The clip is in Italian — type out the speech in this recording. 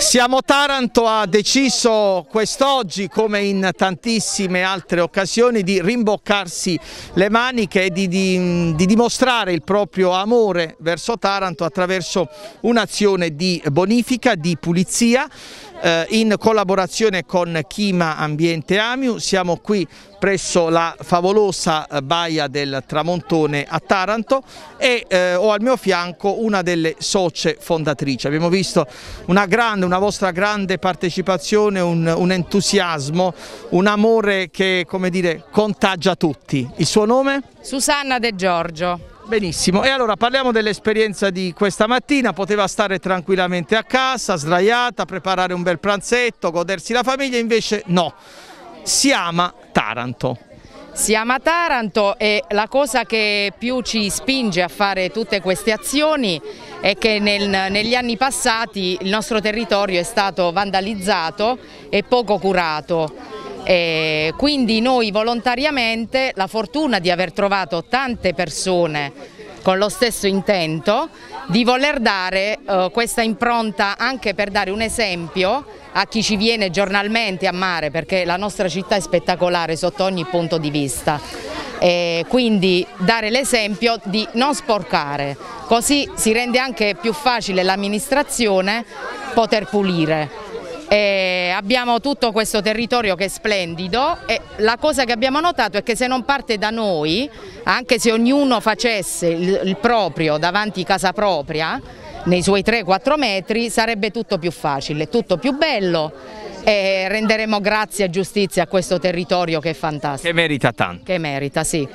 Siamo Taranto ha deciso quest'oggi, come in tantissime altre occasioni, di rimboccarsi le maniche e di, di, di dimostrare il proprio amore verso Taranto attraverso un'azione di bonifica, di pulizia eh, in collaborazione con Chima Ambiente Amiu. Siamo qui presso la favolosa eh, baia del Tramontone a Taranto e eh, ho al mio fianco una delle socie fondatrici. Abbiamo visto una, grande, una vostra grande partecipazione, un, un entusiasmo, un amore che come dire, contagia tutti. Il suo nome? Susanna De Giorgio. Benissimo, e allora parliamo dell'esperienza di questa mattina, poteva stare tranquillamente a casa, sdraiata, preparare un bel pranzetto, godersi la famiglia, invece no, si ama Taranto. Si ama Taranto e la cosa che più ci spinge a fare tutte queste azioni è che nel, negli anni passati il nostro territorio è stato vandalizzato e poco curato. E quindi noi volontariamente la fortuna di aver trovato tante persone con lo stesso intento di voler dare uh, questa impronta anche per dare un esempio a chi ci viene giornalmente a mare perché la nostra città è spettacolare sotto ogni punto di vista. E quindi dare l'esempio di non sporcare così si rende anche più facile l'amministrazione poter pulire e abbiamo tutto questo territorio che è splendido e la cosa che abbiamo notato è che se non parte da noi, anche se ognuno facesse il, il proprio davanti casa propria, nei suoi 3-4 metri sarebbe tutto più facile, tutto più bello e renderemo grazie e giustizia a questo territorio che è fantastico. Che merita tanto. Che merita, sì.